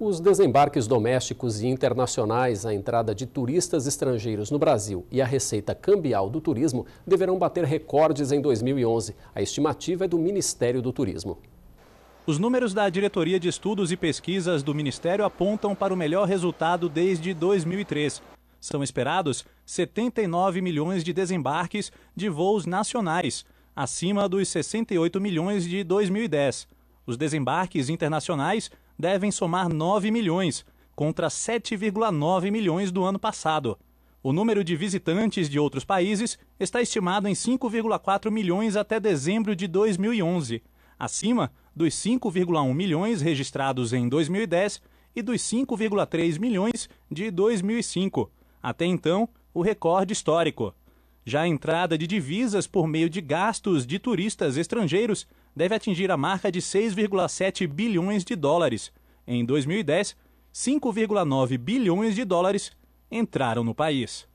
Os desembarques domésticos e internacionais, a entrada de turistas estrangeiros no Brasil e a receita cambial do turismo deverão bater recordes em 2011. A estimativa é do Ministério do Turismo. Os números da Diretoria de Estudos e Pesquisas do Ministério apontam para o melhor resultado desde 2003. São esperados 79 milhões de desembarques de voos nacionais, acima dos 68 milhões de 2010. Os desembarques internacionais devem somar 9 milhões, contra 7,9 milhões do ano passado. O número de visitantes de outros países está estimado em 5,4 milhões até dezembro de 2011, acima dos 5,1 milhões registrados em 2010 e dos 5,3 milhões de 2005, até então o recorde histórico. Já a entrada de divisas por meio de gastos de turistas estrangeiros deve atingir a marca de 6,7 bilhões de dólares, em 2010, 5,9 bilhões de dólares entraram no país.